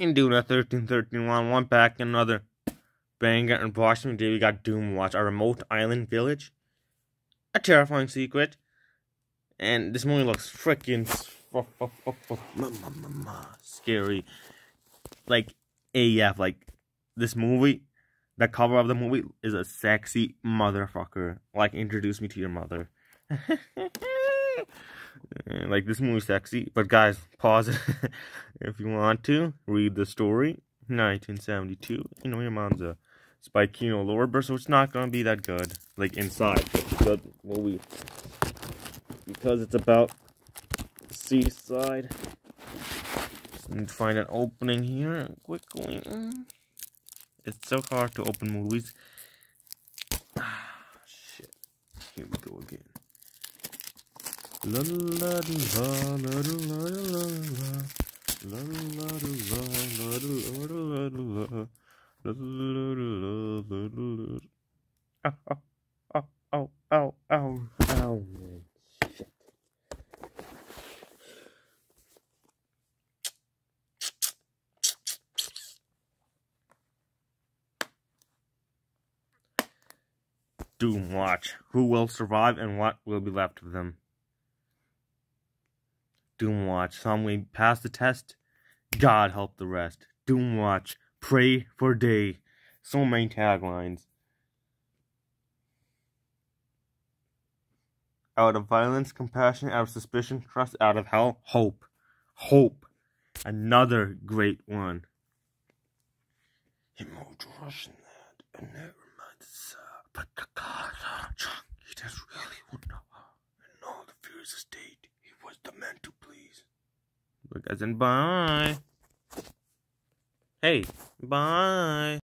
Doing a 13 13 1 one back another banger and Washington Day we got Doomwatch, a remote island village. A terrifying secret. And this movie looks freaking scary. Like AF, like this movie, the cover of the movie is a sexy motherfucker. Like introduce me to your mother. like this movie's sexy, but guys, pause it if you want to read the story. 1972. You know your mom's a Kino Lorber, so it's not gonna be that good. Like inside, good movie because it's about seaside. Just need to find an opening here quickly. It's so hard to open movies. Ah, shit. Here we go again. La la la la la la la la la la la la la la Ow, ow, ow, ow, ow, ow, shit. Doomwatch. Who will survive and what will be left of them? Doomwatch. Some we pass the test. God help the rest. Doomwatch. Pray for day. So many taglines. Out of violence, compassion, out of suspicion, trust, out of hell, hope. Hope. Another great one. Russian that, but the God, he does really would know, and all the fears of state, he was the man to please. Look, as in bye. Hey, bye.